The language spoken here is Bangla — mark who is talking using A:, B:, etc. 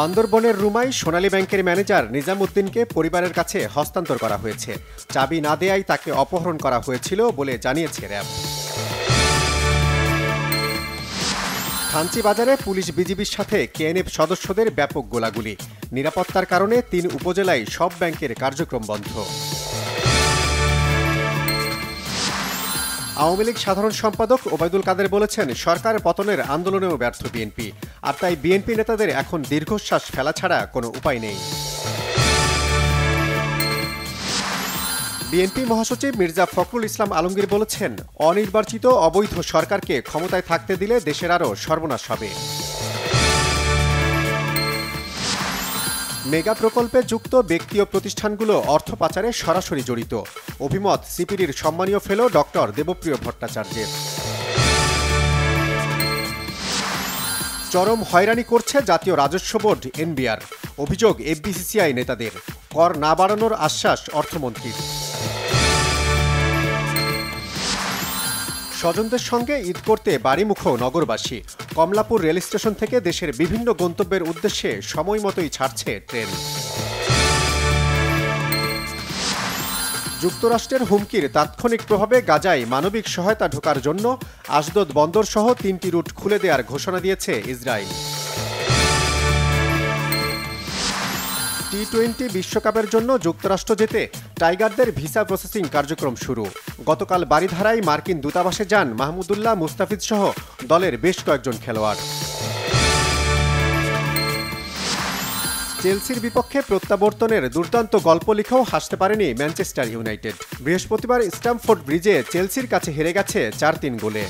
A: বান্দরবনের রুমাই সোনালী ব্যাংকের ম্যানেজার নিজামুদ্দিনকে পরিবারের কাছে হস্তান্তর করা হয়েছে। চাবি না দেয়াই তাকে অপহরণ করা হয়েছিল বলে জানিয়েছে র্যাব। থানচি বাজারে পুলিশ বিজিবির সাথে কেএনএফ সদস্যদের ব্যাপক গোলাগুলি। নিরাপত্তার কারণে তিন উপজেলায় সব ব্যাংকের কার্যক্রম বন্ধ। আওয়ামী লীগ সাধারণ সম্পাদক ওবায়দুল কাদের বলেছেন, সরকার পতনের আন্দোলনেও ব্যর্থ বিএনপি। আর তাই বিএনপি নেতাদের এখন দীর্ঘশ্বাস ফেলা ছাড়া কোনো উপায় নেই। বিএনপি মহাসচিব মির্জা ফখরুল ইসলাম আলমগীর বলেছেন, অনির্বাচিত অবৈধ সরকারকে ক্ষমতায় থাকতে দিলে দেশের আরও সর্বনাশ হবে। মেগা প্রকল্পে যুক্ত ব্যক্তি ও প্রতিষ্ঠানগুলো অর্থ পাচারে সরাসরি জড়িত। অভিমত সিপিডির সম্মানীয় ফেলো ডক্টর দেবপ্রিয় ভট্টাচার্যের। চরম হয়রানি করছে জাতীয় রাজস্ব বোর্ড, এনবিআর। অভিযোগ এফবিসিসিআই নেতাদের। কর না বাড়ানোর আশ্বাস অর্থমন্ত্রীর। স্বজনদের সঙ্গে ঈদ করতে বাড়িমুখ নগরবাসী। কমলাপুর রেল স্টেশন থেকে দেশের বিভিন্ন গন্তব্যের উদ্দেশ্যে সময় মতোই ছাড়ছে ট্রেন। যুক্তরাষ্ট্রের হুমকির তাৎক্ষণিক প্রভাবে গাজায় মানবিক সহায়তা ঢোকার জন্য আশদোদ বন্দর সহ তিনটি রুট খুলে দেওয়ার ঘোষণা দিয়েছে ইসরায়েল। টি টোয়েন্টি বিশ্বকাপের জন্য যুক্তরাষ্ট্র যেতে টাইগারদের ভিসা প্রসেসিং কার্যক্রম শুরু। গতকাল বাড়িধারায় মার্কিন দূতাবাসে যান মাহমুদুল্লাহ মুস্তাফিজ সহ দলের বেশ কয়েকজন খেলোয়াড়। চেলসির বিপক্ষে প্রত্যাবর্তনের দুর্দান্ত গল্প লিখেও হাসতে পারেনি ম্যানচেস্টার ইউনাইটেড। বৃহস্পতিবার স্ট্যামফোর্ড ব্রিজে চেলসির কাছে হেরে গেছে চার তিন গোলে।